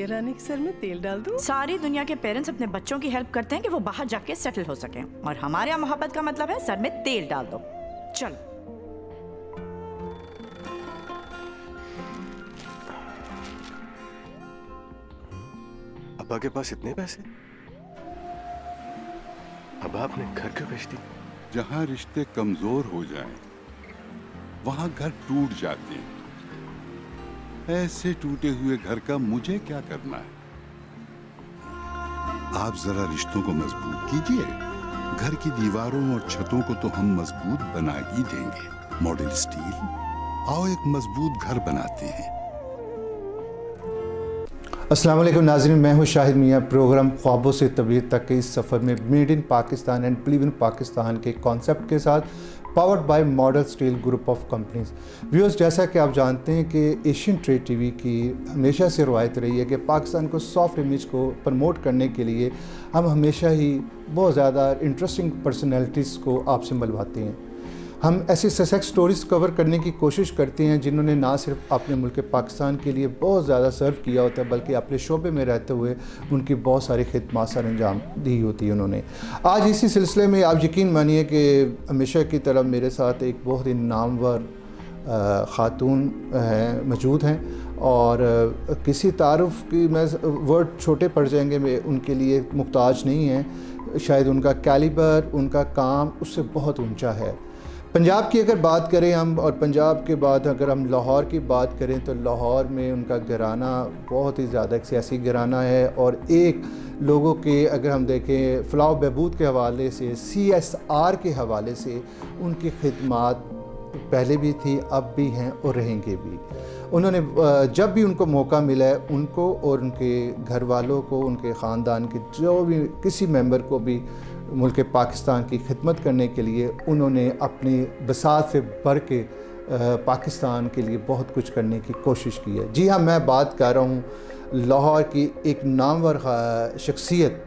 मैं रानी के सर में तेल डाल दूँ? सारी दुनिया के पेरेंट्स अपने बच्चों की हेल्प करते हैं कि वो बाहर जाके सेटल हो सकें। और हमारे यहाँ मोहब्बत का मतलब है सर में तेल डाल दो। चल। अब्बा के पास इतने पैसे? अब्बा आपने घर क्यों बेच दी जहाँ रिश्ते कमज़ोर हो जाएँ, वहाँ घर टूट जाते हैं। ऐसे टूटे हुए घर का मुझे क्या करना है? आप जरा रिश्तों को मज़बूत कीजिए। घर की दीवारों और छतों को तो हम मज़बूत बना ही देंगे। Model steel? आओ एक मज़बूत घर बनाते हैं। अस्सलाम वालेकुम मैं हूँ शाहिद मियाँ। प्रोग्राम ख्वाबों से तबीयत तक के इस सफ़र में made in Pakistan and believe in Pakistan के कॉन्सेप्ट के साथ powered by model steel group of companies viewers जैसा कि आप जानते हैं कि एशियन ट्रेड टीवी की हमेशा से रवायत रही है कि पाकिस्तान को सॉफ्ट इमेज को प्रमोट करने के लिए हम हमेशा ही बहुत ज़्यादा इंटरेस्टिंग पर्सनैलिटीज़ को आपसे मिलवाते हैं। हम ऐसी सक्सेस स्टोरीज कवर करने की कोशिश करते हैं जिन्होंने ना सिर्फ़ अपने मुल्क पाकिस्तान के लिए बहुत ज़्यादा सर्व किया होता है, बल्कि अपने शोबे में रहते हुए उनकी बहुत सारी खदमात सर अंजाम दी होती है उन्होंने। आज इसी सिलसिले में आप यकीन मानिए कि हमेशा की तरह मेरे साथ एक बहुत ही नामवर ख़ातून हैं मौजूद हैं और किसी तारफ़ की मैं वर्ड छोटे पड़ जाएँगे, मैं उनके लिए मुख्ताज नहीं हैं। शायद उनका कैलिबर उनका काम उससे बहुत ऊँचा है। पंजाब की अगर बात करें हम, और पंजाब के बाद अगर हम लाहौर की बात करें तो लाहौर में उनका घराना बहुत ही ज़्यादा एक सियासी घराना है। और एक लोगों के, अगर हम देखें फ़लाह बहबूद के हवाले से सी एस आर के हवाले से उनकी खदमात पहले भी थी, अब भी हैं और रहेंगे भी। उन्होंने जब भी उनको मौका मिला है, उनको और उनके घर वालों को, उनके ख़ानदान के जो भी किसी मेंबर को भी मुल्क पाकिस्तान की खिदमत करने के लिए उन्होंने अपनी बसात से बढ़ के पाकिस्तान के लिए बहुत कुछ करने की कोशिश की है। जी हाँ मैं बात कर रहा हूँ लाहौर की एक नामवर शख्सियत,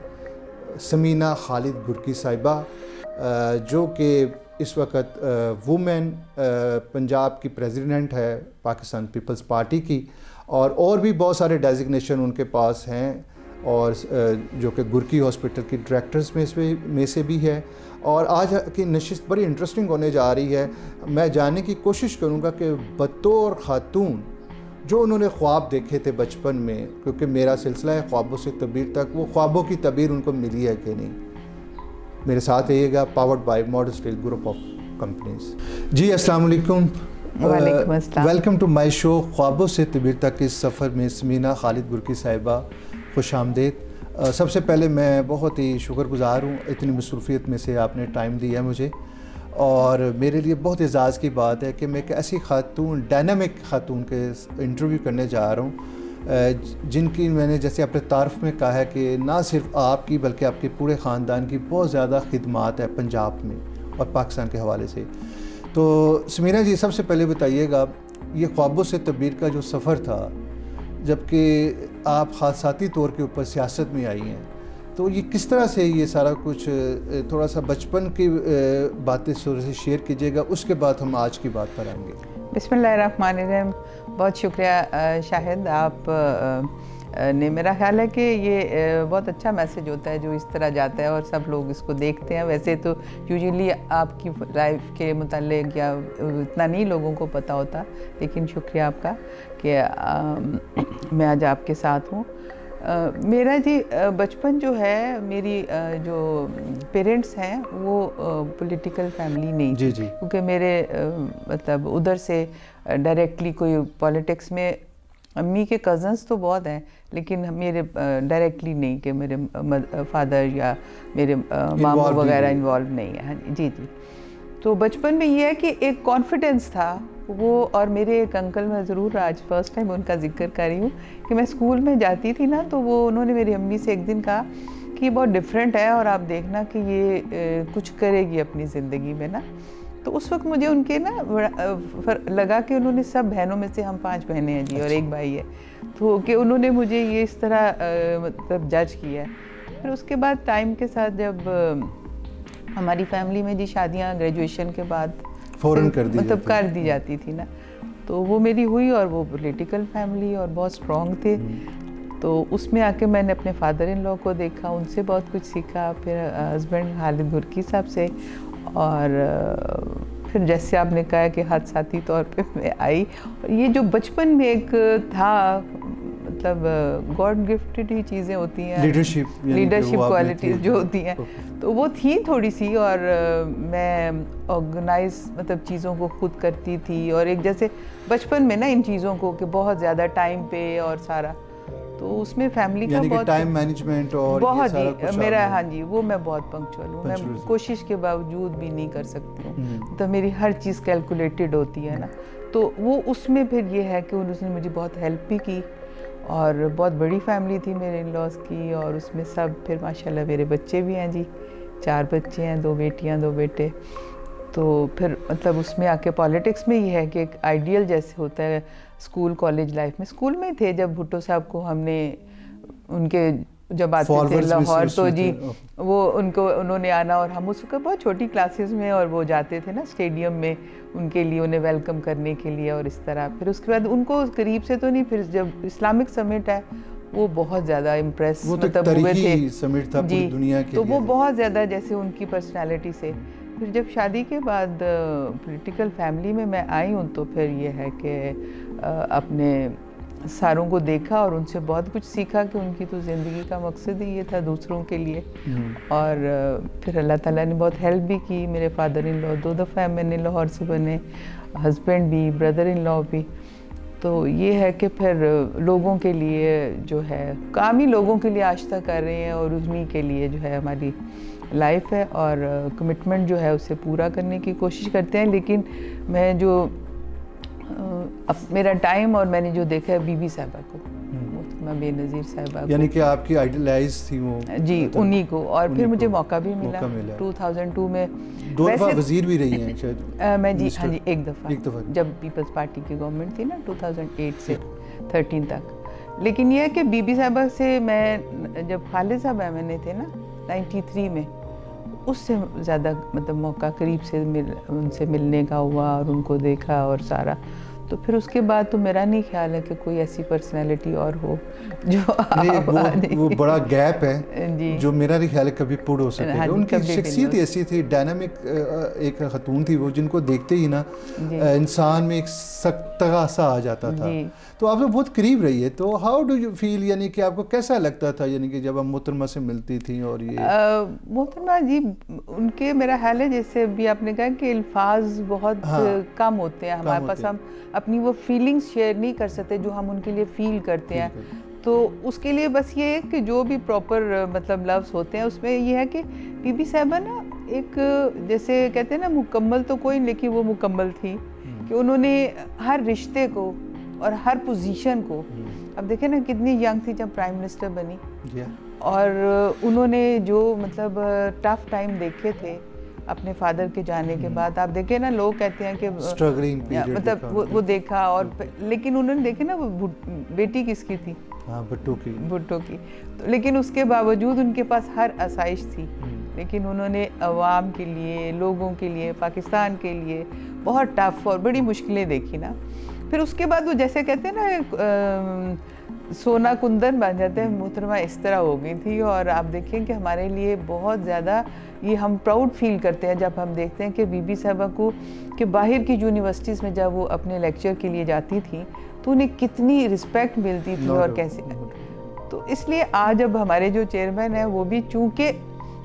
समीना खालिद गुरकी साहिबा जो कि इस वक्त वुमेन पंजाब की प्रेसिडेंट है, पाकिस्तान पीपल्स पार्टी की, और और भी बहुत सारे डेजिग्नेशन उनके पास हैं। और जो कि गुरकी हॉस्पिटल की डायरेक्टर्स में से में से भी है। और आज की नशस्त बड़ी इंटरेस्टिंग होने जा रही है। मैं जानने की कोशिश करूँगा कि बतौर ख़ातून जो उन्होंने ख्वाब देखे थे बचपन में क्योंकि मेरा सिलसिला है ख्वाबों से तबीर तक वो ख्वाबों की तबीर उनको मिली है कि नहीं? मेरे साथ आइएगा powered by model steel group of companies जी अस्सलाम वालेकुम। वेलकम टू माय शो ख्वाबों से तबीर तक इस सफ़र में समीना खालिद गुरकी साहिबा। खुश आमदेद सबसे पहले मैं बहुत ही शुक्रगुज़ार हूँ, इतनी मसरूफियत में से आपने टाइम दिया है मुझे। और मेरे लिए बहुत एजाज़ की बात है कि मैं एक ऐसी खातून डायनामिक खातून के इंटरव्यू करने जा रहा हूँ। जिनकी मैंने जैसे अपने तारफ़ में कहा है कि ना सिर्फ़ आपकी बल्कि आपके पूरे ख़ानदान की बहुत ज़्यादा खदमात है पंजाब में और पाकिस्तान के हवाले से। तो समीना जी, सबसे पहले बताइएगा, ये ख्वाबों से तबीर का जो सफ़र था, जबकि आप हादसाती तौर के ऊपर सियासत में आई हैं। तो ये किस तरह से ये सारा कुछ थोड़ा सा बचपन की बातें से शेयर कीजिएगा, उसके बाद हम आज की बात पर आएँगे। बिस्मिल्लाहिर्रहमानिर्रहीम। बहुत शुक्रिया शाहिद। आप ने मेरा ख्याल है कि ये बहुत अच्छा मैसेज होता है जो इस तरह जाता है और सब लोग इसको देखते हैं। वैसे तो यूजुअली आपकी लाइफ के मतलब या इतना नहीं लोगों को पता होता लेकिन शुक्रिया आपका कि मैं आज आपके साथ हूँ। मेरा जी बचपन जो है मेरी जो पेरेंट्स हैं वो पॉलिटिकल फैमिली नहीं जी जी। क्योंकि मेरे मतलब उधर से डायरेक्टली कोई पॉलिटिक्स में अम्मी के कज़न्स तो बहुत हैं लेकिन मेरे डायरेक्टली नहीं कि मेरे फादर या मेरे मामा वगैरह इन्वॉल्व नहीं है। हाँ जी जी तो बचपन में ये है कि एक कॉन्फिडेंस था वो और मेरे एक अंकल मैं ज़रूर आज फ़र्स्ट टाइम उनका ज़िक्र कर रही हूँ कि मैं स्कूल में जाती थी ना तो वो उन्होंने मेरी अम्मी से एक दिन कहा कि बहुत डिफरेंट है और आप देखना कि ये ए, कुछ करेगी अपनी ज़िंदगी में ना। तो उस वक्त मुझे उनके ना लगा कि उन्होंने सब बहनों में से हम पाँच बहनें हैं जी और एक भाई है। तो कि उन्होंने मुझे ये इस तरह मतलब जज किया फिर उसके बाद टाइम के साथ जब हमारी फैमिली में जी शादियाँ ग्रेजुएशन के बाद फ़ौरन कर दी मतलब कर दी जाती थी ना। तो वो मेरी हुई और वो पॉलिटिकल फैमिली और बहुत स्ट्रॉन्ग थे। तो उसमें आके मैंने अपने फादर इन लॉ को देखा उनसे बहुत कुछ सीखा। फिर हस्बैंड खालिद बुरकी साहब से और फिर जैसे आपने कहा कि हादसाती तौर पे मैं आई। और ये जो बचपन में एक था मतलब गॉड गिफ्टेड ही चीज़ें होती हैं। लीडरशिप वो क्वालिटीज़ जो होती हैं। तो वो थी थोड़ी सी और मैं ऑर्गेनाइज मतलब चीज़ों को खुद करती थी। और एक जैसे बचपन में ना इन चीज़ों को कि बहुत ज़्यादा टाइम पे और सारा। तो उसमें फैमिली का बहुत टाइम मैनेजमेंट और ये बहुत सारा ही कुछ मेरा हाँ जी वो मैं बहुत पंक्चुअल हूँ। मैं कोशिश के बावजूद भी नहीं कर सकती हूँ। तो मेरी हर चीज़ कैलकुलेटेड होती है ना। तो वो उसमें फिर ये है कि उसने मुझे बहुत हेल्प भी की और बहुत बड़ी फैमिली थी मेरे इन लॉज की और उसमें सब फिर माशाल्लाह मेरे बच्चे भी हैं जी। चार बच्चे हैं दो बेटियाँ दो बेटे। तो फिर मतलब उसमें आके पॉलिटिक्स में ये है कि एक आइडियल जैसे होता है। स्कूल कॉलेज लाइफ में। स्कूल में थे जब भुट्टो साहब को हमने उनके जब आते थे लाहौर तो जी वो उनको उन्होंने आना और हम उस वक्त बहुत छोटी क्लासेस में और वो जाते थे ना स्टेडियम में उनके लिए उन्हें वेलकम करने के लिए और इस तरह। फिर उसके बाद उनको करीब से तो नहीं फिर जब इस्लामिक समिट है वो बहुत ज़्यादा इम्प्रेस तो मतलब हुए थे। समिट था जी, दुनिया के तो वो बहुत ज़्यादा जैसे उनकी पर्सनैलिटी से फिर जब शादी के बाद पॉलिटिकल फैमिली में मैं आई हूँ तो फिर ये है कि अपने सारों को देखा और उनसे बहुत कुछ सीखा कि उनकी तो ज़िंदगी का मकसद ही ये था दूसरों के लिए हम्म। और फिर अल्लाह ताला ने बहुत हेल्प भी की मेरे फादर इन लॉ दो दफ़ा मैंने लाहौर से बने हस्बैंड भी ब्रदर इन लॉ भी तो ये है कि फिर लोगों के लिए जो है काम ही लोगों के लिए आश्ता कर रहे हैं और उन्हीं के लिए जो है हमारी लाइफ है और कमिटमेंट जो है उसे पूरा करने की कोशिश करते हैं। लेकिन मैं जो अब मेरा टाइम और मैंने जो देखा है बीबी साहबा को मोहतरमा बेनज़ीर साहबा यानी कि आपकी आइडलाइज थी वो जी मतलब उन्हीं को। और फिर मुझे मौका भी मिला। मौका मिला। 2002 में दो दफ़ा वज़ीर भी रही हैं शायद। मैं जी हाँ जी एक दफ़ा। एक दफ़ा। जब पीपल्स पार्टी की गवर्नमेंट थी ना 2008 से 13 तक। लेकिन यह है कि बीबी साहबा से मैं जब खालिद साहब एम थे ना 93 में उससे ज़्यादा मतलब मौका करीब से मिल उनसे मिलने का हुआ और उनको देखा और सारा। तो फिर उसके बाद तो मेरा नहीं ख्याल है कि कोई ऐसी पर्सनैलिटी और हो जो नहीं वो। वो बड़ा गैप है जी। मेरा नहीं ख्याल है कभी पूर्ण हो हाँ उनकी भी नहीं शख्सियत ऐसी थी डायनामिक एक खतून थी वो जिनको देखते ही ना इंसान में एक सख्त सा आ जाता था। तो आप तो बहुत करीब रही है तो हाउ डू यू फील यानी कि आपको कैसा लगता था यानी कि जब हम मोहतरमा से मिलती थी और ये? मोहतरमा जी उनके मेरा ख्याल है जैसे अभी आपने कहा कि अल्फाज बहुत हाँ, कम होते हैं हमारे पास हम अपनी वो फीलिंग्स शेयर नहीं कर सकते जो हम उनके लिए फील करते हैं। तो उसके लिए बस ये है कि जो भी प्रॉपर मतलब लव्स होते हैं उसमें ये है कि बीबी साहबा ना एक जैसे कहते हैं ना मुकम्मल तो कोई लेकिन वो मुकम्मल थी कि उन्होंने हर रिश्ते को और हर पोजीशन को। अब देखें ना कितनी यंग थी जब प्राइम मिनिस्टर बनी। और उन्होंने जो मतलब टफ टाइम देखे थे अपने फादर के जाने के बाद। आप देखे ना लोग कहते हैं कि period मतलब वो, वो देखा और लेकिन उन्होंने देखे ना वो बेटी किसकी थी? हाँ भट्टो की। भुट्टो की। तो लेकिन उसके बावजूद उनके पास हर आसाइश थी। लेकिन उन्होंने अवाम के लिए लोगों के लिए पाकिस्तान के लिए बहुत टफ और बड़ी मुश्किलें देखी ना। फिर उसके बाद वो जैसे कहते हैं ना सोना कुंदन बन जाते हैं मोहतरमा इस तरह हो गई थी। और आप देखें कि हमारे लिए बहुत ज़्यादा ये हम प्राउड फील करते हैं जब हम देखते हैं कि बीबी साहबा को कि बाहर की यूनिवर्सिटीज़ में जब वो अपने लेक्चर के लिए जाती थी तो उन्हें कितनी रिस्पेक्ट मिलती थी और कैसे तो इसलिए आज अब हमारे जो चेयरमैन हैं वो भी चूँकि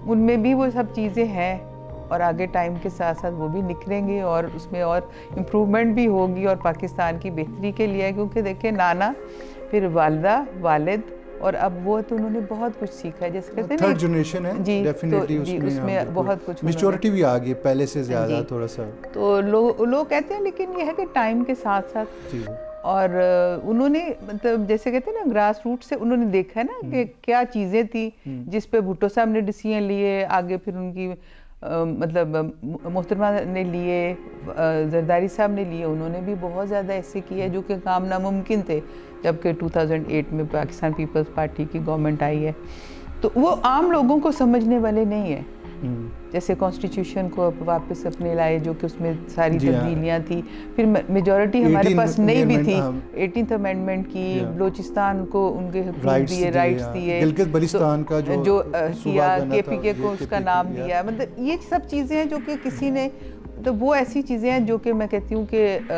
उनमें भी वो सब चीज़ें हैं और आगे टाइम के साथ साथ वो भी निखरेंगे और उसमें और इम्प्रूवमेंट भी होगी और पाकिस्तान की बेहतरी के लिए क्योंकि देखिए नाना फिर वालदा वालिद और अब वो तो उन्होंने बहुत कुछ सीखा है। जैसे कहते हैं थर्ड जनरेशन है जी, डेफिनेटली तो जी, उसमें उसमें बहुत कुछ मेच्योरिटी भी आ गई पहले से ज़्यादा थोड़ा सा। तो लोग लोग कहते हैं लेकिन ये है कि टाइम के साथ साथ और उन्होंने मतलब जैसे कहते हैं ना ग्रास रूट से उन्होंने देखा है ना कि क्या चीज़ें थी जिस पे भुट्टो साहब ने डिसीज़न लिए आगे फिर उनकी मतलब मोहतरमा ने लिए जरदारी साहब ने लिए, उन्होंने भी बहुत ज़्यादा ऐसे किए जो कि काम नामुमकिन थे, जबकि 2008 में पाकिस्तान पीपल्स पार्टी की गवर्नमेंट आई है। तो वो आम लोगों को समझने वाले नहीं है। जैसे कॉन्स्टिट्यूशन को अब वापस अपने लाए जो कि उसमें सारी हाँ। थी। फिर मेजोरिटी हमारे पास नहीं भी थी। एटीन अमेंडमेंट की Yeah. बलोचिस्तान को उनके दिए राइट्स हाँ। दिए। का जो जो किया था, केपीके को ये उसका नाम दिया। मतलब ये सब चीज़ें हैं जो कि किसी ने तो वो ऐसी चीज़ें हैं जो कि मैं कहती हूँ कि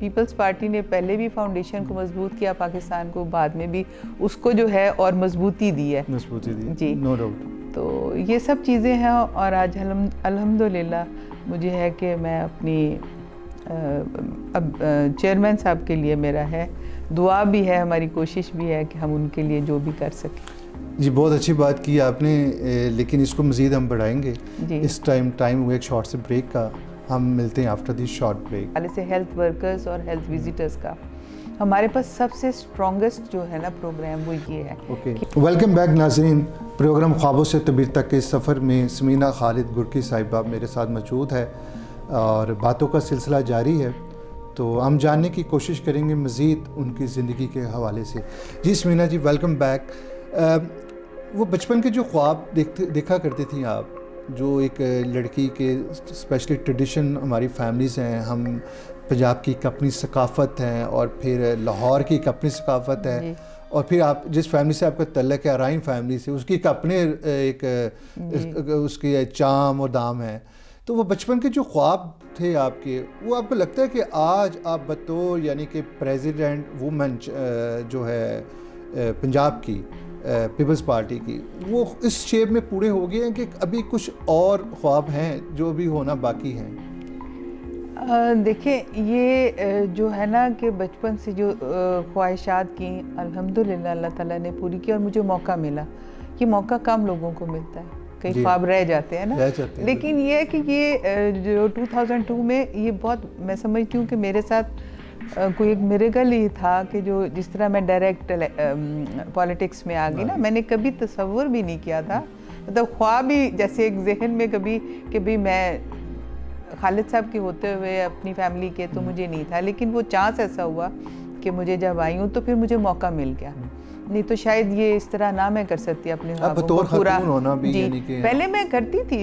पीपल्स पार्टी ने पहले भी फाउंडेशन को मज़बूत किया पाकिस्तान को बाद में भी उसको जो है और मजबूती दी है। मजबूती दी। जी। नो no डाउट तो ये सब चीज़ें हैं और आज अलहम- अल्हम्दुलिल्लाह मुझे है कि मैं अपनी अब चेयरमैन साहब के लिए मेरा है। दुआ भी है हमारी कोशिश भी है कि हम उनके लिए जो भी कर सकें। जी बहुत अच्छी बात की आपने लेकिन इसको मज़ीद हम बढ़ाएँगे। इस टाइम टाइम हुआ एक शॉर्ट से ब्रेक का। हम मिलते हैं आफ्टर दिस शॉर्ट ब्रेक से हेल्थ वर्कर्स और हेल्थ विजिटर्स का। हमारे पास सबसे स्ट्रॉन्गेस्ट जो है ना प्रोग्राम वो ये है ओके वेलकम बैक नाजरीन प्रोग्राम ख्वाबों से तबीर तक के सफ़र में समीना खालिद गुरकी साहिबा मेरे साथ मौजूद है और बातों का सिलसिला जारी है तो हम जानने की कोशिश करेंगे मज़ीद उनकी ज़िंदगी के हवाले से। जी समीना जी वेलकम बैक वो बचपन के जो ख्वाब देखते देखा करती थी आप जो एक लड़की के स्पेशली ट्रेडिशन हमारी फैमिलीज़ हैं हम पंजाब की एक अपनी सकाफ़त है और फिर लाहौर की एक अपनी सकाफ़त है और फिर आप जिस फैमिली से आपका तल्लक है अराइन फैमिली से उसकी एक अपने एक उसकी चाम और दाम है। तो वो बचपन के जो ख्वाब थे आपके वो आपको लगता है कि आज आप बतौर यानी कि प्रेसिडेंट वुमेन जो है पंजाब की पीपल्स पार्टी की वो इस शेप में पूरे हो गए हैं कि अभी कुछ और ख्वाब हैं जो अभी होना बाकी हैं। देखिए ये जो है ना कि बचपन से जो ख्वाहिशात की अल्हम्दुलिल्लाह अल्लाह ताला ने पूरी की और मुझे मौका मिला ये मौका कम लोगों को मिलता है। कई ख्वाब रह जाते हैं ना। जाते हैं, लेकिन ये है कि ये जो 2002 में ये बहुत मैं समझती हूँ कि मेरे साथ कोई एक मेरेकल ही था कि जो जिस तरह मैं डायरेक्ट पॉलिटिक्स में आ गई ना मैंने कभी तस्वुर भी नहीं किया था। मतलब ख्वाब ही जैसे एक जहन में कभी कि भाई मैं खालिद साहब के होते हुए अपनी फैमिली के तो मुझे नहीं था लेकिन वो चांस ऐसा हुआ कि मुझे जब आई हूँ तो फिर मुझे मौका मिल गया। नहीं तो शायद ये इस तरह ना मैं कर सकती अपने पूरा। होना भी जी। पहले मैं करती थी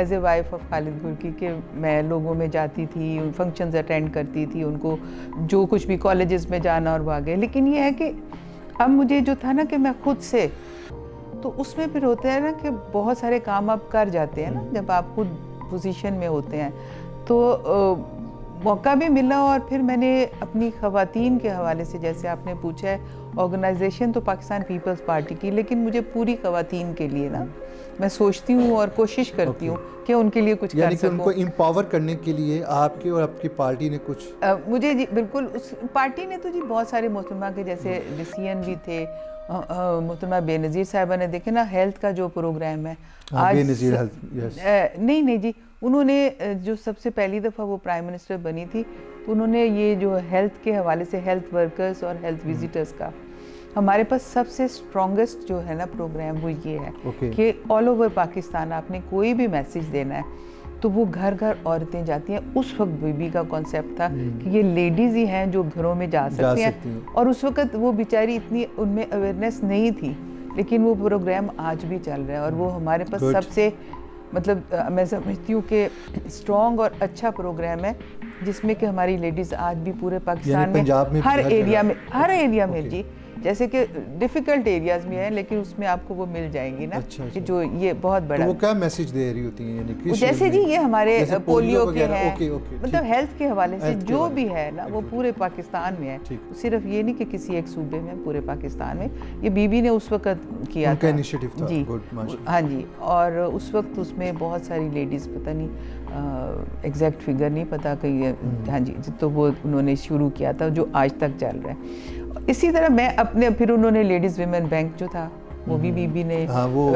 as a wife of Khalid गुरकी कि मैं लोगों में जाती थी फ़ंक्शंस अटेंड करती थी उनको जो कुछ भी कॉलेजेस में जाना और वो आगे लेकिन ये है कि अब मुझे जो था ना कि मैं खुद से तो उसमें फिर होता है ना कि बहुत सारे काम आप कर जाते हैं ना जब आप खुद पोजीशन में होते हैं। तो मौका भी मिला और फिर मैंने अपनी खवातीन के हवाले से जैसे आपने पूछा है ऑर्गेनाइजेशन तो पाकिस्तान पीपल्स पार्टी की लेकिन मुझे पूरी खवातीन के लिए ना मैं सोचती हूँ और कोशिश करती हूँ कि उनके लिए कुछ कर यानी कि उनको एम्पावर करने के लिए आपकी और आपकी पार्टी ने कुछ अ, मुझे जी बिल्कुल उस पार्टी ने तो जी बहुत सारे मोहतरमा के जैसे डिसीज़न भी थे मोहतरमा बेनज़ीर साहिबा ने देखे ना हेल्थ का जो प्रोग्राम है हाँ, बेनज़ीर स- हेल्थ. अ, नहीं नहीं जी उन्होंने जो सबसे पहली दफ़ा वो प्राइम मिनिस्टर बनी थी तो उन्होंने ये जो हेल्थ के हवाले से हेल्थ वर्कर्स और हेल्थ हम्म। विजिटर्स का हमारे पास सबसे स्ट्रॉन्गेस्ट जो है ना प्रोग्राम वो ये है Okay. कि ऑल ओवर पाकिस्तान आपने कोई भी मैसेज देना है तो वो घर घर औरतें जाती हैं। उस वक्त बीबी का कॉन्सेप्ट था कि ये लेडीज़ ही हैं जो घरों में जा सकती जा सकती हैं। हैं। और उस वक्त वो बेचारी इतनी उनमें अवेयरनेस नहीं थी लेकिन वो प्रोग्राम आज भी चल रहा है और वो हमारे पास. सबसे मतलब मैं समझती हूँ कि स्ट्रॉन्ग और अच्छा प्रोग्राम है जिसमें कि हमारी लेडीज़ आज भी पूरे पाकिस्तान में में हर एरिया में हर एरिया में. जी। जैसे कि डिफ़िकल्ट एरियाज़ में है लेकिन उसमें आपको वो मिल जाएँगी ना अच्छा, कि अच्छा। जो ये बहुत बड़ा तो वो क्या मैसेज दे रही होती हैं जैसे जी ये हमारे पोलियो के हैं। मतलब हेल्थ के हवाले से जो भी है ना वो पूरे पाकिस्तान में है। सिर्फ़ ये नहीं कि किसी एक सूबे में पूरे पाकिस्तान में। ये बीबी ने उस वक्त किया था। जी। हाँ जी। और उस वक्त उसमें बहुत सारी लेडीज़ पता नहीं एग्जैक्ट फिगर नहीं पता कहीं हम्म। हाँ जी तो वो उन्होंने शुरू किया था जो आज तक चल रहा है। इसी तरह मैं अपने फिर उन्होंने लेडीज़ वीमेन बैंक जो था वो भी बीबी ने हाँ, वो-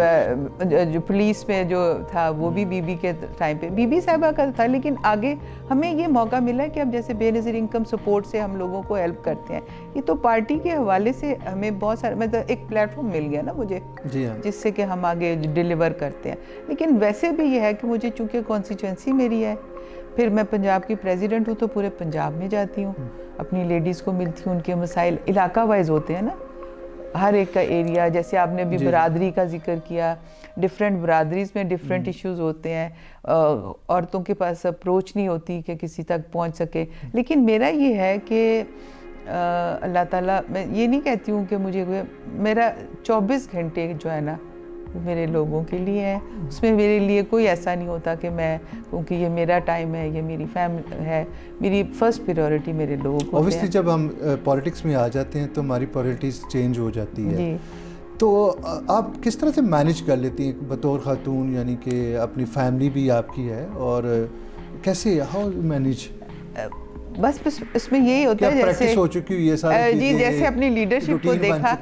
जो पुलिस में जो था वो भी बीबी के टाइम पे। बीबी साहबा का था लेकिन आगे हमें ये मौका मिला कि अब जैसे बेनज़ीर इनकम सपोर्ट से हम लोगों को हेल्प करते हैं। ये तो पार्टी के हवाले से हमें बहुत सारे मतलब एक प्लेटफॉर्म मिल गया ना मुझे हाँ। जिससे कि हम आगे डिलीवर करते हैं। लेकिन वैसे भी ये है कि मुझे चूँकि कॉन्स्टिट्यूंसी मेरी है फिर मैं पंजाब की प्रेसिडेंट हूँ तो पूरे पंजाब में जाती हूँ। अपनी लेडीज़ को मिलती हूँ उनके मसाइल इलाका वाइज होते हैं ना हर एक का एरिया जैसे आपने अभी बरदरी का ज़िक्र किया डिफरेंट बरदरीज में डिफरेंट इश्यूज़ होते हैं। औरतों के पास अप्रोच नहीं होती कि किसी तक पहुँच सके। लेकिन मेरा ये है कि अल्लाह ताला मैं ये नहीं कहती हूँ कि मुझे मेरा 24 घंटे जो है ना मेरे लोगों के लिए है। उसमें मेरे लिए कोई ऐसा नहीं होता कि मैं क्योंकि ये मेरा टाइम है ये मेरी फैमिली है मेरी फ़र्स्ट प्रायोरिटी मेरे लोगों को ऑब्वियसली जब हम पॉलिटिक्स में आ जाते हैं तो हमारी प्रायोरिटीज चेंज हो जाती है। तो आप किस तरह से मैनेज कर लेती हैं? बतौर खातून यानी कि अपनी फैमिली भी आपकी है और कैसे हाउ मैनेज बस इसमें यही होता है जैसे हो चुकी ये है सारी जी जैसे अपनी लीडरशिप को देखा।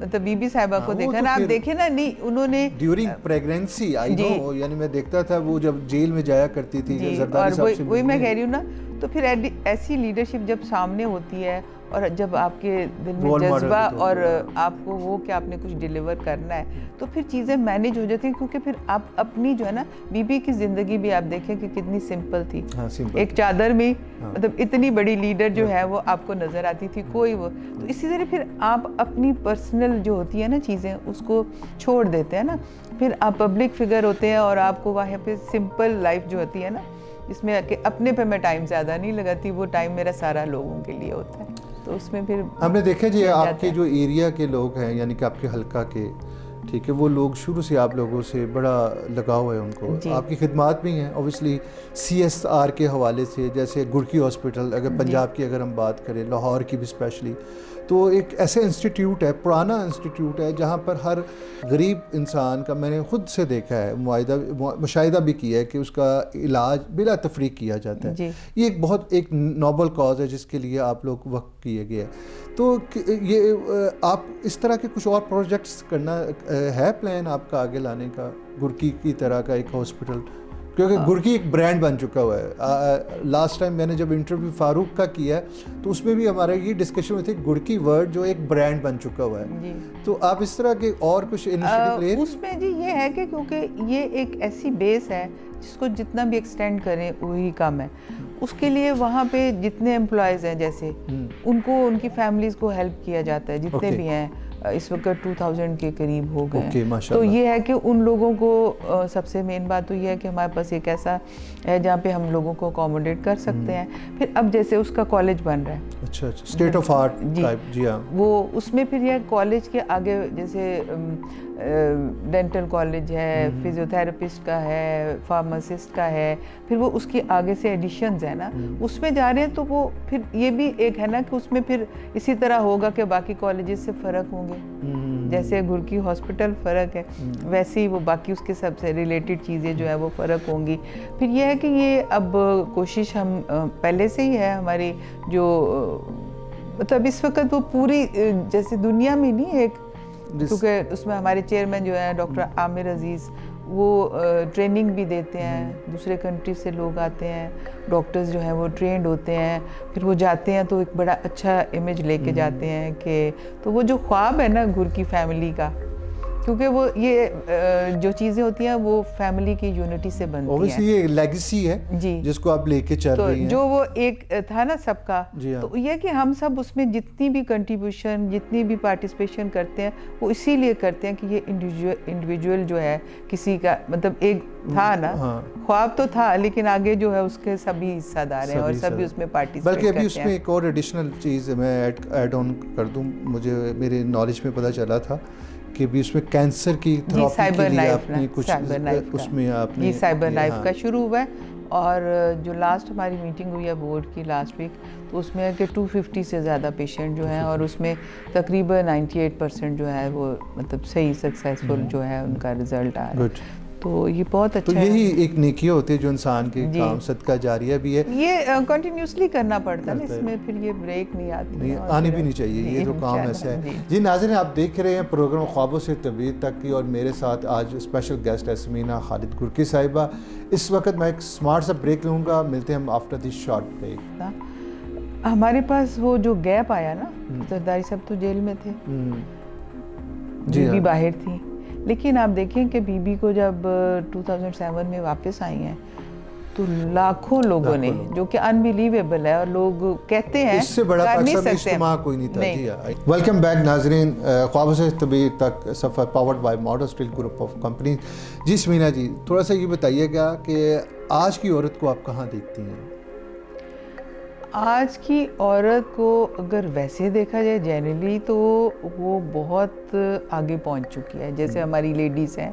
मतलब बीबी साहिबा हाँ, को देखा तो ना आप देखे ना नहीं उन्होंने ड्यूरिंग प्रेगनेंसी आई नो यानी मैं देखता था वो जब जेल में जाया करती थी जरदारी साहब वही से वही मैं कह रही हूँ ना तो फिर ऐसी लीडरशिप जब सामने होती है और जब आपके दिल में जज्बा और आपको वो कि आपने कुछ डिलीवर करना है तो फिर चीज़ें मैनेज हो जाती हैं क्योंकि फिर आप अपनी जो है ना बीबी की ज़िंदगी भी आप देखें कि कितनी सिंपल थी। हाँ सिंपल एक चादर में हाँ। मतलब इतनी बड़ी लीडर जो है। वो आपको नज़र आती थी कोई वो। तो इसी तरह फिर आप अपनी पर्सनल जो होती है ना चीज़ें उसको छोड़ देते हैं ना। फिर आप पब्लिक फिगर होते हैं और आपको वहाँ पे सिंपल लाइफ जो होती है ना जिसमें कि अपने पे मैं टाइम ज़्यादा नहीं लगाती वो टाइम मेरा सारा लोगों के लिए होता है। तो उसमें फिर हमने देखा जी आपके जो एरिया के लोग हैं यानी कि आपके हल्का के ठीक है वो लोग शुरू से आप लोगों से बड़ा लगाव है उनको। आपकी खिदमात भी हैं ओबियसली सी एस आर के हवाले से जैसे गुड़की हॉस्पिटल अगर पंजाब की अगर हम बात करें लाहौर की भी स्पेशली तो एक ऐसे इंस्टीट्यूट है पुराना इंस्टीट्यूट है जहाँ पर हर गरीब इंसान का मैंने खुद से देखा है मुआयदा मुशाहिदा भी किया है कि उसका इलाज बिला तफरी किया जाता है। ये एक बहुत एक नॉबल कॉज है जिसके लिए आप लोग वक्त किए गए हैं। तो ये आप इस तरह के कुछ और प्रोजेक्ट्स करना है प्लान आपका आगे लाने का? गुरकी की तरह का एक हॉस्पिटल क्योंकि गुरकी एक ब्रांड बन चुका हुआ है। लास्ट टाइम मैंने जब इंटरव्यू फारूक का किया है तो उसमें भी हमारा ये डिस्कशन हुई थी गुरकी वर्ड जो एक ब्रांड बन चुका हुआ है। जी। तो आप इस तरह के और कुछ इनिशिएटिव हैं? उसमें जी ये है कि क्योंकि ये एक ऐसी बेस है जिसको जितना भी एक्सटेंड करें वही कम है। उसके लिए वहाँ पे जितने एम्प्लॉयज़ हैं जैसे उनको उनकी फैमिलीज़ को हेल्प किया जाता है जितने भी हैं। इस वक्त 2000 के करीब हो गए Okay, तो ये है कि उन लोगों को सबसे मेन बात तो ये है कि हमारे पास एक ऐसा है जहाँ पे हम लोगों को अकोमोडेट कर सकते हैं। फिर अब जैसे उसका कॉलेज बन रहा है। अच्छा अच्छा। स्टेट ऑफ़ आर्ट जी। जी हाँ। वो उसमें फिर यह कॉलेज के आगे जैसे डेंटल कॉलेज है फिजियोथेरेपिस्ट का है फार्मासिस्ट का है फिर वो उसके आगे से एडिशंस है ना उसमें जा रहे हैं तो वो फिर ये भी एक है ना कि उसमें फिर इसी तरह होगा कि बाकी कॉलेज से फ़र्क होंगे। जैसे गुरकी हॉस्पिटल फ़र्क है वैसे ही वो बाकी उसके सबसे रिलेटेड चीज़ें जो है वो फ़र्क होंगी। फिर ये है कि ये अब कोशिश हम पहले से ही है हमारी जो मतलब इस वक्त वो पूरी जैसे दुनिया में नहीं एक क्योंकि उसमें हमारे चेयरमैन जो है डॉक्टर आमिर अज़ीज़ वो ट्रेनिंग भी देते हैं। दूसरे कंट्री से लोग आते हैं डॉक्टर्स जो हैं वो ट्रेंड होते हैं। फिर वो जाते हैं तो एक बड़ा अच्छा इमेज लेके जाते हैं कि तो वो जो ख्वाब है ना गुर की फैमिली का क्योंकि वो ये जो चीज़ें होती हैं वो फैमिली की यूनिटी से बनती हैं ये लेगेसी है जी। जिसको आप लेके चल तो रही हैं जो वो एक था ना सबका हाँ। तो ये कि हम सब उसमें जितनी भी कंट्रीब्यूशन जितनी भी पार्टिसिपेशन करते हैं वो इसीलिए करते हैं कि ये इंडिविजुअल इंडिविजुअल जो है किसी का मतलब एक था ना हाँ। ख्वाब तो था लेकिन आगे जो है उसके सभी हिस्सादार हैं और सभी उसमें पार्टिसिपेट बल्कि अभी उसमें एक और एडिशनल चीज़ मैं ऐड ऑन कर दूँ मुझे मेरे नॉलेज में पता चला था कि भी उसमें कैंसर की थेरेपी के लिए आपने कुछ उसमें आपने जी साइबर लाइफ नाइफ हाँ। का शुरू हुआ है और जो लास्ट हमारी मीटिंग हुई है बोर्ड की लास्ट वीक तो उसमें है कि 250 से ज़्यादा पेशेंट जो हैं और उसमें तकरीबन 98 परसेंट जो है वो मतलब सही सक्सेसफुल जो है उनका रिज़ल्ट आ रहा है। तो ये बहुत तो अच्छा है। यही एक नेकी होती है जो इंसान के काम सदका जारिया भी है ये कंटिन्यूसली करना पड़ता है इसमें फिर ये ब्रेक नहीं आती नहीं आनी भी नहीं चाहिए जी, ये तो काम ऐसा है। जी। जी नाजिन आप देख रहे हैं प्रोग्राम ख्वाबों से तबीयत तक की और मेरे साथ आज स्पेशल गेस्ट है समीना खालिद गुरकी साहिबा। इस वक्त मैं एक स्मार्ट सा ब्रेक लूँगा मिलते हैं हम आफ्टर दिस शॉर्ट ब्रेक हमारे पास वो जो गैप आया ना जरदारी साहब तो जेल में थे। जी बीबी हाँ। बाहर थी। लेकिन आप देखें कि बीबी को जब 2007 में वापस आई हैं तो लाखों लोगों ने लोग। जो कि अनबिलीवेबल है और लोग कहते हैं इससे बड़ा कोई नहीं था। जी वेलकम बैक नाजरीन। ख्वाब से तबीर तक सफ़र powered by Model Steel Group of Company जी समीना जी थोड़ा सा ये बताइएगा कि आज की औरत को आप कहाँ देखती हैं? आज की औरत को अगर वैसे देखा जाए जनरली तो वो बहुत आगे पहुँच चुकी है जैसे हमारी लेडीज़ हैं।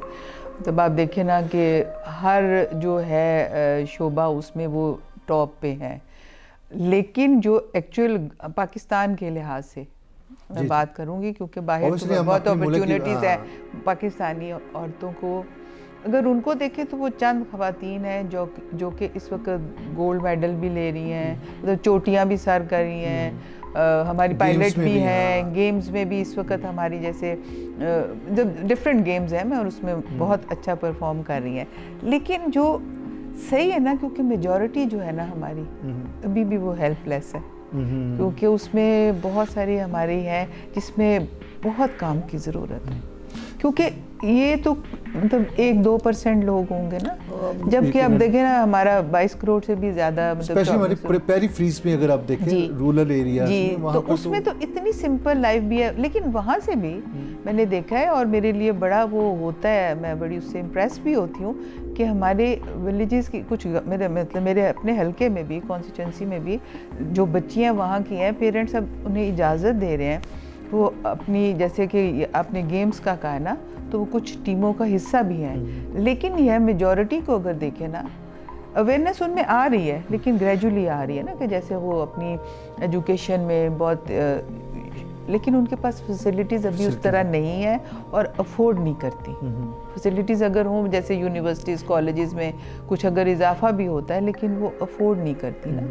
तब आप देखें ना कि हर जो है शोभा उसमें वो टॉप पे है। लेकिन जो एक्चुअल पाकिस्तान के लिहाज से मैं बात करूँगी क्योंकि बाहर तो बहुत अपॉर्चुनिटीज़ है। हाँ। पाकिस्तानी औरतों को अगर उनको देखें तो वो चंद खवातीन हैं जो जो कि इस वक्त गोल्ड मेडल भी ले रही हैं मतलब चोटियाँ भी सर कर रही हैं अ, हमारी पायलट भी भी, हैं। हाँ। गेम्स में भी इस वक्त हमारी जैसे जब डिफरेंट गेम्स हैं मैं और उसमें बहुत अच्छा परफॉर्म कर रही हैं। लेकिन जो सही है ना क्योंकि मेजॉरिटी जो है ना हमारी अभी भी वो हेल्पलेस है। क्योंकि उसमें बहुत सारी हमारी हैं जिसमें बहुत काम की ज़रूरत है। क्योंकि ये तो मतलब एक दो परसेंट लोग होंगे ना। जबकि आप देखें ना हमारा बाईस करोड़ से भी ज़्यादा मतलब हमारी 24 में अगर आप देखें रूरल एरिया जी तो उसमें तो इतनी सिंपल लाइफ भी है। लेकिन वहाँ से भी मैंने देखा है और मेरे लिए बड़ा वो होता है मैं बड़ी उससे इम्प्रेस भी होती हूँ कि हमारे विलेजेस की कुछ मेरे मतलब मेरे अपने हलके में भी कॉन्स्टिट्यूंसी में भी जो बच्चियाँ वहाँ की हैं पेरेंट्स अब उन्हें इजाज़त दे रहे हैं। वो अपनी जैसे कि आपने गेम्स का कहा है ना तो वो कुछ टीमों का हिस्सा भी हैं। लेकिन यह मेजॉरिटी को अगर देखें ना अवेयरनेस उनमें आ रही है लेकिन ग्रेजुअली आ रही है ना कि जैसे वो अपनी एजुकेशन में बहुत लेकिन उनके पास फैसिलिटीज़ अभी उस तरह नहीं है और अफोर्ड नहीं करती। फैसिलिटीज़ अगर हों जैसे यूनिवर्सिटीज़ कॉलेजेस में कुछ अगर इजाफा भी होता है लेकिन वो अफोर्ड नहीं करती ना।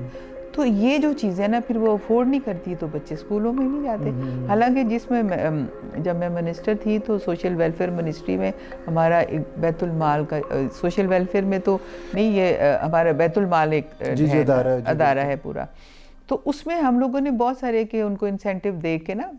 तो ये जो चीज़ें ना फिर वो अफोर्ड नहीं करती तो बच्चे स्कूलों में नहीं जाते। हालाँकि जिसमें जब मैं मिनिस्टर थी तो सोशल वेलफेयर मिनिस्ट्री में हमारा एक बैतुलमाल का सोशल वेलफेयर में तो नहीं ये हमारा बैतुल माल एक है, अदारा है, है पूरा। तो उसमें हम लोगों ने बहुत सारे के उनको इंसेंटिव दे के ना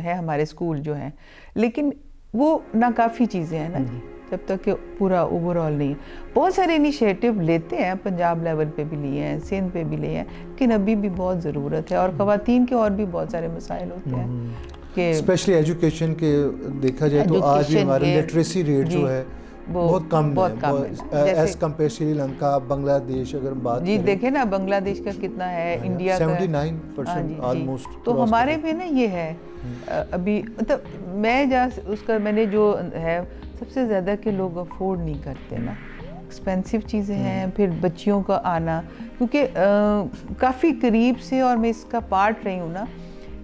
है हमारे स्कूल जो हैं लेकिन वो नाकाफ़ी चीज़ें हैं ना। जी। जब तक कि पूरा ओवरऑल नहीं बहुत सारे इनिशिएटिव लेते हैं पंजाब लेवल पे भी लिए हैं सिंध पे भी लिए हैं लेकिन अभी भी बहुत ज़रूरत है और ख़वातीन के और भी बहुत सारे मसाइल होते हैं कि स्पेशली एजुकेशन के देखा जाए तो आज भी हमारा लिटरेसी रेट जो जी, है बहुत कम बहुत है। कम है। एज कंपेयर श्रीलंका बांग्लादेश अगर बात जी देखे ना बांग्लादेश का कितना है इंडिया का 79% हाँ जी, जी। तो हमारे में ना ये है अभी मतलब मैं जहाँ उसका मैंने जो है सबसे ज़्यादा के लोग अफोर्ड नहीं करते ना। एक्सपेंसिव चीज़ें हैं फिर बच्चियों का आना क्योंकि काफ़ी करीब से और मैं इसका पार्ट रही हूँ ना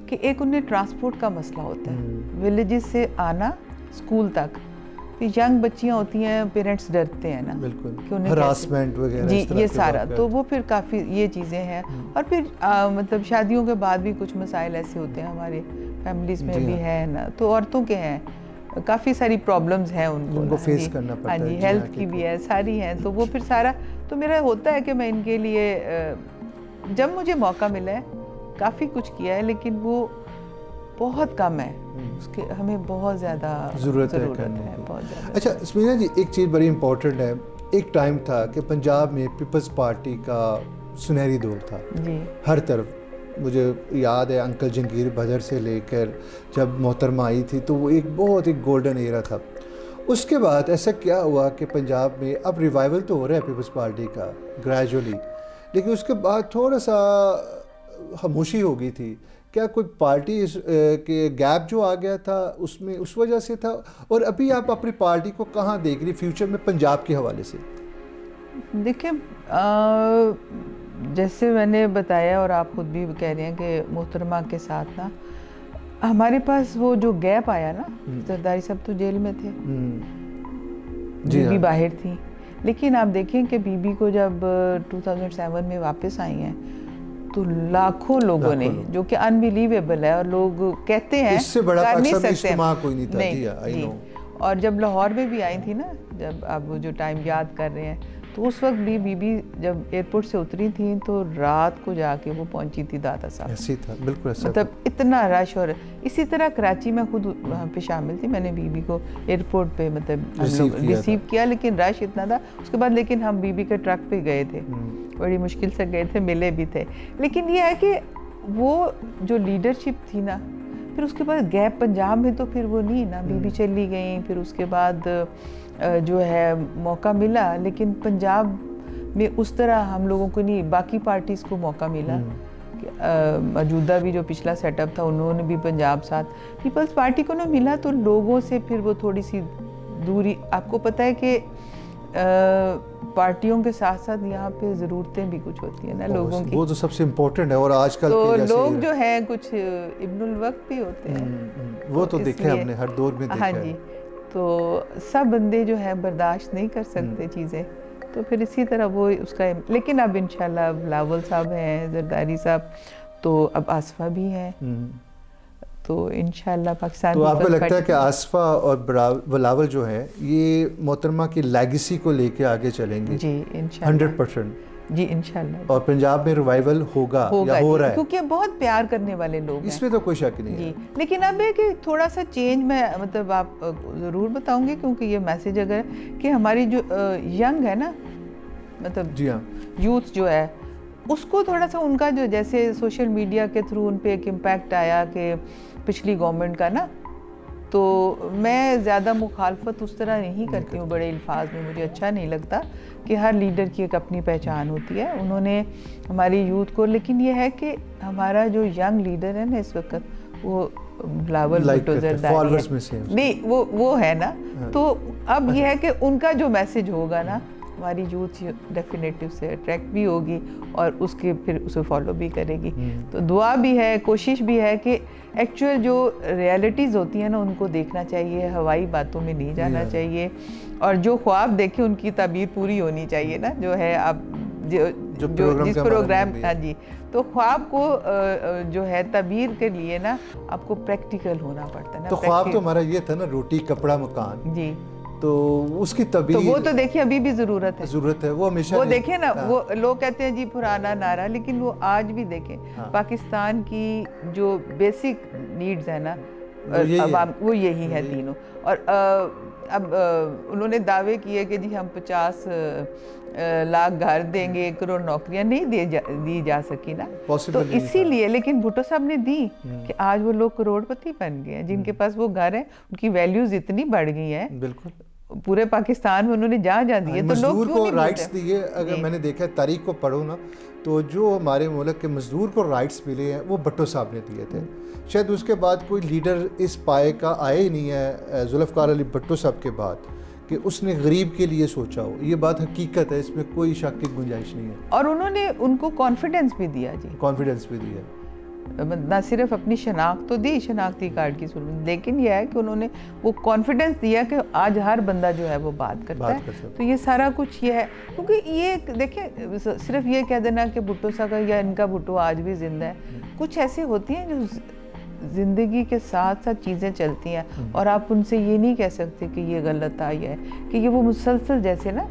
कि एक उन्हें ट्रांसपोर्ट का मसला होता है। विलेजेस से आना स्कूल तक फिर यंग बच्चियाँ होती हैं पेरेंट्स डरते हैं ना बिल्कुल। कि उन्हें हरासमेंट वगैरह जी ये सारा तो वो फिर काफ़ी ये चीज़ें हैं। और फिर आ, मतलब शादियों के बाद भी कुछ मसाइल ऐसे होते हैं हमारे फैमिलीज़ में भी हाँ। है ना तो औरतों के हैं। काफ़ी सारी प्रॉब्लम्स हैं उनको उनको face जी। करना पड़ता हाँ है, जी जी हाँ, हेल्थ की भी है। है सारी हैं तो वो फिर सारा तो मेरा होता है कि मैं इनके लिए जब मुझे मौका मिला है काफ़ी कुछ किया है लेकिन वो बहुत कम है। उसके हमें बहुत ज़्यादा ज़रूरत है है। बहुत अच्छा स्मीना जी एक चीज़ बड़ी इम्पोर्टेंट है। एक टाइम था कि पंजाब में पीपल्स पार्टी का सुनहरी दौर था। जी। हर तरफ़। मुझे याद है अंकल जंगीर भदर से लेकर जब मोहतरमा आई थी तो वो एक बहुत ही गोल्डन एरा था। उसके बाद ऐसा क्या हुआ कि पंजाब में अब रिवाइवल तो हो रहा है पीपल्स पार्टी का ग्रेजुअली लेकिन उसके बाद थोड़ा सा खामोशी हो गई थी। क्या कोई पार्टी इस, के गैप जो आ गया था उसमें उस वजह से था? और अभी आप अपनी पार्टी को कहाँ देख रही फ्यूचर में पंजाब के हवाले से। देखिए जैसे मैंने बताया और आप खुद भी कह रहे हैं कि मोहतरमा के साथ ना हमारे पास वो जो गैप आया ना सरदारी साहब तो जेल में थे। हम्म, जी बीबी हाँ। बाहर थी। लेकिन आप देखें कि बीबी को जब अ, 2007 में वापस आई हैं तो लाखों लोगों ने लोग। जो कि अनबिलीवेबल है और लोग कहते हैं इससे बड़ा कर नहीं सकते। कोई नहीं था, जी हाँ, I और जब लाहौर में भी आई थी ना जब आप वो जो टाइम याद कर रहे हैं तो उस वक्त भी बीबी जब एयरपोर्ट से उतरी थी तो रात को जाके वो पहुँची थी दादा साहब। ऐसे था बिल्कुल ऐसा मतलब इतना रश और इसी तरह कराची में खुद वहाँ पे शामिल थी मैंने बीबी को एयरपोर्ट पे मतलब हम किया रिसीव किया लेकिन रश इतना था। उसके बाद लेकिन हम बीबी के ट्रक पे गए थे। हम्म। बड़ी मुश्किल से गए थे मिले भी थे। लेकिन ये है कि वो जो लीडरशिप थी ना फिर उसके बाद गैप पंजाब में तो फिर वो नहीं ना बीबी चली गई फिर उसके बाद जो है मौका मिला लेकिन पंजाब में उस तरह हम लोगों को नहीं बाकी पार्टीज़ को मौका मिला। मौजूदा भी जो पिछला सेटअप था उन्होंने भी पंजाब साथ पीपल्स पार्टी को ना मिला तो लोगों से फिर वो थोड़ी सी दूरी आपको पता है कि पार्टियों के साथ साथ यहाँ पे ज़रूरतें भी कुछ होती है ना लोगों की। वो तो सबसे इम्पोर्टेंट है और आजकल तो लोग जो हैं कुछ इब्नुल वक्त भी होते हैं। हम्म, हम्म, वो तो देखे हमने हर दौर में देखा हाँ। जी। तो सब बंदे जो है बर्दाश्त नहीं कर सकते हम्म। चीज़ें। तो फिर इसी तरह वो उसका लेकिन अब अब लावल साहब हैं जरदारी साहब तो अब आसफा भी हैं। हम्म। तो इंशाल्लाह पाकिस्तान तो आपको लगता है कि आसफा और बलावल जो है ये मोहतरमा की लेगेसी को लेके आगे चलेंगे? जी इंशाल्लाह। हंड्रेड परसेंट जी इंशाल्लाह। और पंजाब में रिवाइवल होगा, होगा या हो रहा है? क्योंकि बहुत प्यार करने वाले लोग इसमें तो कोई शक नहीं जी है लेकिन अब है कि थोड़ा सा चेंज मैं मतलब आप ज़रूर बताऊँगी क्योंकि ये मैसेज अगर कि हमारी जो यंग है ना मतलब जी हाँ। यूथ जो है उसको थोड़ा सा उनका जो जैसे सोशल मीडिया के थ्रू उन पे एक इम्पैक्ट आया कि पिछली गवर्नमेंट का ना तो मैं ज़्यादा मुखालफत उस तरह नहीं करती हूँ बड़े अल्फाज में मुझे अच्छा नहीं लगता। कि हर लीडर की एक अपनी पहचान होती है उन्होंने हमारी यूथ को लेकिन ये है कि हमारा जो यंग लीडर है ना इस वक्त वो उसके। नहीं वो वो है ना हाँ। तो अब ये है कि उनका जो मैसेज होगा ना हमारी यूथ डेफिनेटिव से अट्रैक्ट भी होगी और उसके फिर उसे फॉलो भी करेगी हम्म। तो दुआ भी है कोशिश भी है कि एक्चुअल जो रियलिटीज़ होती हैं ना उनको देखना चाहिए हवाई बातों में नहीं जाना. चाहिए और जो ख्वाब देखे उनकी तबीर पूरी होनी चाहिए ना जो है आप जो, जो जो जिस प्रोग्राम है। जी तो ख्वाब को जो है तबीर के लिए ना आपको प्रैक्टिकल होना पड़ता है ना तो ख्वाब तो हमारा ये था ना रोटी कपड़ा मकान जी तो उसकी तो वो तो देखिए अभी भी ज़रूरत है। ज़रूरत है वो हमेशा वो देखें ना हाँ। वो लोग कहते हैं जी पुराना नारा लेकिन वो आज भी देखें। हाँ। पाकिस्तान की जो बेसिक नीड्स है ना वो यही है। अवाम वो यही है तीनों। और अ, अब अ, उन्होंने दावे किए कि जी हम पचास लाख घर देंगे एक करोड़ नौकरियाँ नहीं दे जा, दी जा सकी ना। तो इसीलिए लेकिन भुट्टो साहब ने दी कि आज वो लोग करोड़पति बन गए हैं जिनके पास वो घर है उनकी वैल्यूज़ इतनी बढ़ गई हैं बिल्कुल। पूरे पाकिस्तान में उन्होंने जहाँ जहाँ दिए तो लोग क्यों को राइट्स दिए अगर मैंने देखा है तारीख को पढ़ो ना तो जो हमारे मुल्क के मजदूर को राइट्स मिले हैं वो भट्टो साहब ने दिए थे। शायद उसके बाद कोई लीडर इस पाए का आया ही नहीं है जुल्फ़कार अली भट्टो साहब के बाद कि उसने गरीब के लिए सोचा हो। ये बात हकीकत है इसमें कोई शक की गुंजाइश नहीं है। और उन्होंने उनको कॉन्फिडेंस भी दिया जी। कॉन्फिडेंस भी दिया। ना सिर्फ़ अपनी शनाख्त तो दी शनाख्ती कार्ड की सूरत लेकिन यह है कि उन्होंने वो कॉन्फिडेंस दिया कि आज हर बंदा जो है वो बात करता बात कर है तो ये सारा कुछ ये है। क्योंकि ये देखिए सिर्फ़ ये कह देना कि भुट्टो का या इनका भुट्टो आज भी ज़िंदा है। कुछ ऐसे होती हैं जो ज़िंदगी के साथ साथ चीज़ें चलती हैं और आप उनसे ये नहीं कह सकते कि ये गलत आई है कि ये वो मुसलसल जैसे ना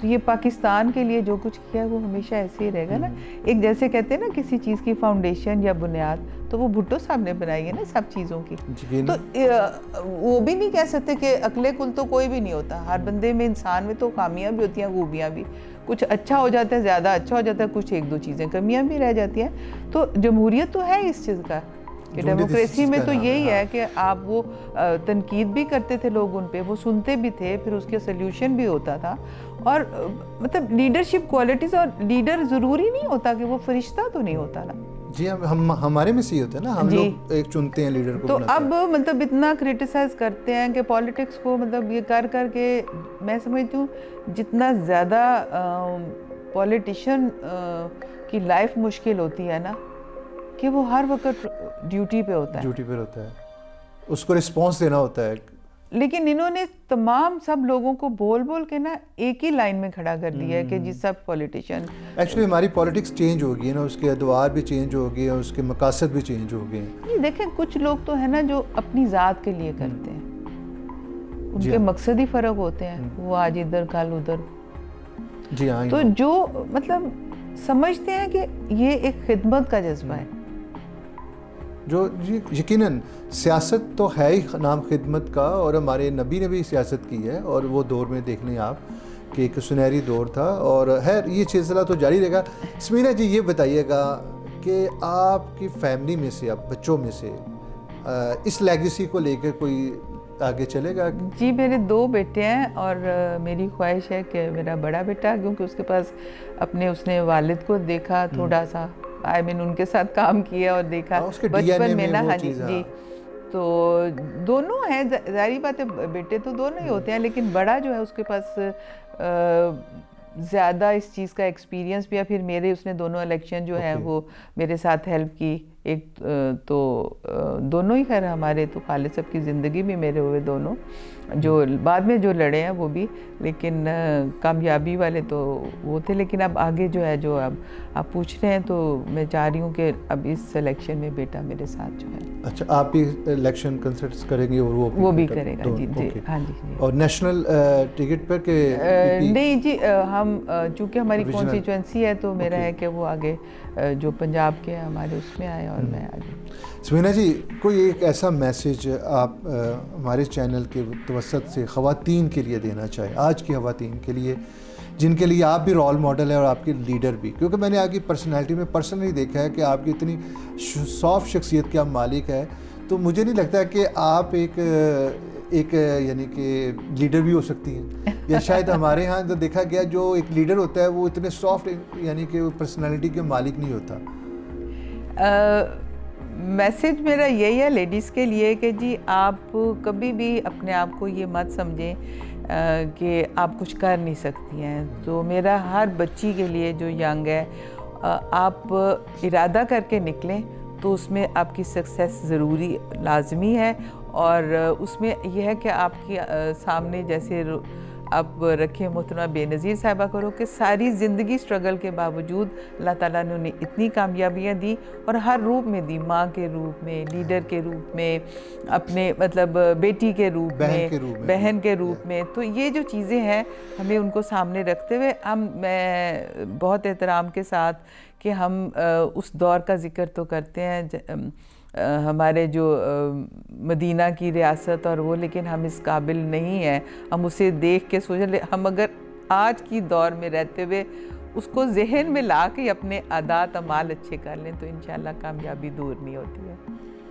तो ये पाकिस्तान के लिए जो कुछ किया है वो हमेशा ऐसे ही रहेगा ना। एक जैसे कहते हैं ना किसी चीज़ की फाउंडेशन या बुनियाद तो वो भुट्टो साहब ने बनाई है ना सब चीज़ों की। तो वो भी नहीं कह सकते कि अकले कुल तो कोई भी नहीं होता। हर बंदे में इंसान में तो खामियाँ भी होती हैं खूबियाँ भी। कुछ अच्छा हो जाता है ज़्यादा अच्छा हो जाता है कुछ एक दो चीज़ें कमियाँ भी रह जाती हैं। तो जमहूरियत तो है इस चीज़ का। कि डेमोक्रेसी में तो यही हाँ। है कि आप वो तनकीद भी करते थे लोग उन पे वो सुनते भी थे फिर उसके सोल्यूशन भी होता था और मतलब लीडरशिप क्वालिटीज़ और लीडर ज़रूरी नहीं होता कि वो फरिश्ता तो नहीं होता ना जी हम हम हमारे में से होता है ना हम लोग एक चुनते हैं लीडर को तो अब। मतलब इतना क्रिटिसाइज करते हैं कि पॉलिटिक्स को मतलब ये कर कर के मैं समझती हूँ जितना ज़्यादा पॉलिटिशियन की लाइफ मुश्किल होती है ना कि वो हर वक्त ड्यूटी पे होता है। ड्यूटी पे होता है। उसको रिस्पॉन्स देना होता है। लेकिन इन्होंने तमाम सब लोगों को बोल बोल के ना एक ही लाइन में खड़ा कर दिया है कि जी सब पॉलिटिशियन एक्चुअली हमारी पॉलिटिक्स चेंज हो गई है ना उसके अदवार भी चेंज हो गए हैं उसके मकासद भी चेंज हो गए हैं। नहीं देखें कुछ लोग तो है ना जो अपनी ज़ात के लिए करते हैं। उनके हाँ। मकसद ही फ़र्क होते हैं। वो आज इधर कल उधर। जी हाँ तो जो मतलब समझते हैं कि ये एक खिदमत का जज्बा है। जो जी यकीनन सियासत तो है ही नाम खिदमत का और हमारे नबी ने भी सियासत की है और वो दौर में देख लें आप कि एक सुनहरी दौर था और है ये सिलसिला तो जारी रहेगा। समीना जी ये बताइएगा कि आपकी फैमिली में से आप बच्चों में से इस लेगेसी को लेकर कोई आगे चलेगा? जी मेरे दो बेटे हैं और मेरी ख्वाहिश है कि मेरा बड़ा बेटा क्योंकि उसके पास अपने उसने वालिद को देखा थोड़ा सा। आई I मीन mean, उनके साथ काम किया और देखा। हाँ, बचपन में ना हाँ जी हाँ। जी। तो दोनों हैं ज- ज़ाहिर बात है बेटे तो दोनों ही होते हैं लेकिन बड़ा जो है उसके पास ज़्यादा इस चीज़ का एक्सपीरियंस भी है फिर मेरे उसने दोनों इलेक्शन जो है Okay. वो मेरे साथ हेल्प की। एक तो दोनों ही खैर हमारे तो खालिद साहब की ज़िंदगी भी मेरे हुए दोनों। जो बाद में जो लड़े हैं वो भी लेकिन कामयाबी वाले तो वो थे लेकिन अब आगे जो है जो अब आप पूछ रहे हैं तो मैं चाह रही हूँ कि अब इस सिलेक्शन में बेटा मेरे साथ जो है। अच्छा आप भी इलेक्शन कंसिडर करेंगे और वो वो भी करेगा जी जी हाँ जी और नेशनल टिकट पर के नहीं जी हम चूँकि हमारी. कॉन्स्टिट्यूंसी है तो मेरा है कि वो आगे जो पंजाब के हमारे उसमें आए और मैं आगे। समीना जी कोई एक ऐसा मैसेज आप अ, हमारे चैनल के तवसत से ख़वातीन के लिए देना चाहें आज की ख़वातीन के लिए जिनके लिए आप भी रोल मॉडल है और आपके लीडर भी? क्योंकि मैंने आपकी पर्सनैलिटी में पर्सनली देखा है कि आपकी इतनी सॉफ्ट शख्सियत के आप मालिक है तो मुझे नहीं लगता कि आप एक एक यानी कि लीडर भी हो सकती हैं। या शायद हमारे यहाँ तो देखा गया जो एक लीडर होता है वो इतने सॉफ्ट यानी कि पर्सनैलिटी के मालिक नहीं होता। मैसेज मेरा यही है लेडीज़ के लिए कि जी, आप कभी भी अपने आप को ये मत समझें कि आप कुछ कर नहीं सकती हैं। तो मेरा हर बच्ची के लिए जो यंग है आप इरादा करके निकलें तो उसमें आपकी सक्सेस ज़रूरी लाजमी है और उसमें यह है कि आपकी सामने जैसे आप रखें मोहतरमा बेनज़ीर साहिबा करो कि सारी ज़िंदगी स्ट्रगल के बावजूद अल्लाह ताला ने उन्हें इतनी कामयाबियाँ दी और हर रूप में दी माँ के रूप में लीडर के रूप में अपने मतलब बेटी के रूप बहन में के रूप में। बहन के रूप में तो ये जो चीज़ें हैं हमें उनको सामने रखते हुए हम मैं बहुत एहतराम के साथ कि हम उस दौर का ज़िक्र तो करते हैं हमारे जो मदीना की रियासत और वो, लेकिन हम इस काबिल नहीं हैं। हम उसे देख के सोच हम अगर आज की दौर में रहते हुए उसको जहन में ला के अपने आदात अमाल अच्छे कर लें तो इंशाल्लाह कामयाबी दूर नहीं होती है।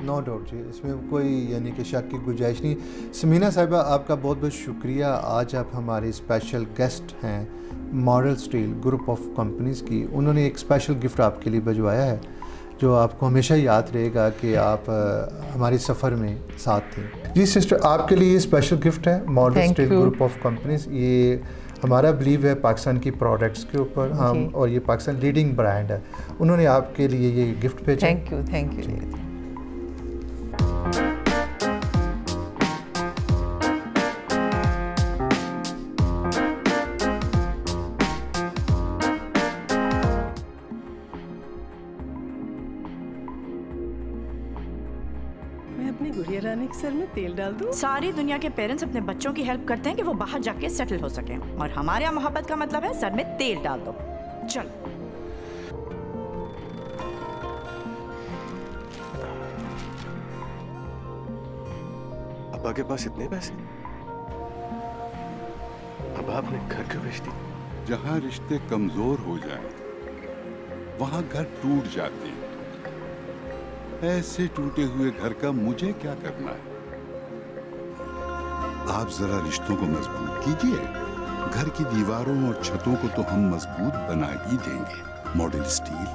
नो डाउट जी, इसमें कोई यानी कि शक की गुंजाइश नहीं। समीना साहिबा, आपका बहुत बहुत शुक्रिया। आज आप हमारे स्पेशल गेस्ट हैं Model Steel Group of Companies की। उन्होंने एक स्पेशल गिफ्ट आपके लिए भिजवाया है। जो आपको हमेशा याद रहेगा कि आप हमारे सफ़र में साथ थे। जी सिस्टर आपके लिए ये स्पेशल गिफ्ट है Modern State Group of Companies ये हमारा बिलीव है पाकिस्तान की प्रोडक्ट्स के ऊपर हम और ये पाकिस्तान लीडिंग ब्रांड है। उन्होंने आपके लिए ये गिफ्ट भेजा। थैंक यू थैंक यू तेल डाल दूँ? सारी दुनिया के पेरेंट्स अपने बच्चों की हेल्प करते हैं कि वो बाहर जाके सेटल हो सकें। और हमारे यहाँ मोहब्बत का मतलब है सर में तेल डाल दो। चल। अब्बा के पास इतने पैसे? अब आपने घर क्यों बेच दी जहाँ रिश्ते कमज़ोर हो जाए वहाँ घर टूट जाते हैं। ऐसे टूटे हुए घर का मुझे क्या करना है? आप जरा रिश्तों को मज़बूत कीजिए। घर की दीवारों और छतों को तो हम मज़बूत बना ही देंगे। मॉडल स्टील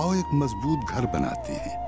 आओ एक मज़बूत घर बनाते हैं।